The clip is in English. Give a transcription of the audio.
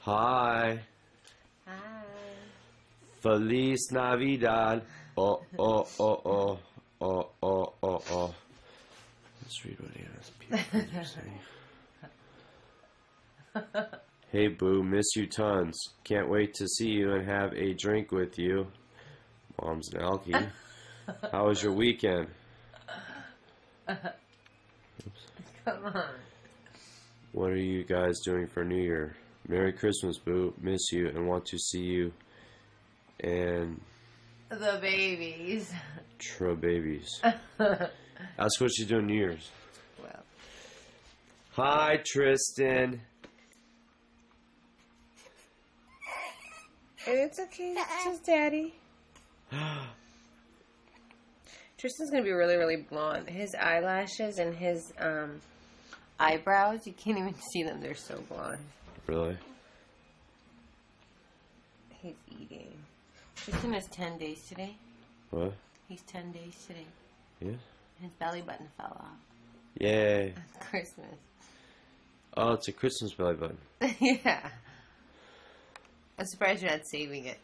Hi. Hi. Feliz Navidad. Oh, oh, oh, oh. Oh, oh, oh, oh. Let's read what Anna's people are saying. Hey, Boo, miss you tons. Can't wait to see you and have a drink with you. Mom's an alkie. How was your weekend? Come on. What are you guys doing for New Year? Merry Christmas, Boo. Miss you and want to see you. And The babies. Tra babies. well, Ask what she's doing New Year's. Well. Hi, Tristan. it's okay. It's just daddy. Tristan's gonna be really, really blonde. His eyelashes and his um, eyebrows, you can't even see them. They're so blonde. Really? He's eating. Tristan has 10 days today. What? He's 10 days today. Yeah. His belly button fell off. Yay. Christmas. Oh, it's a Christmas belly button. yeah. I'm surprised you're not saving it.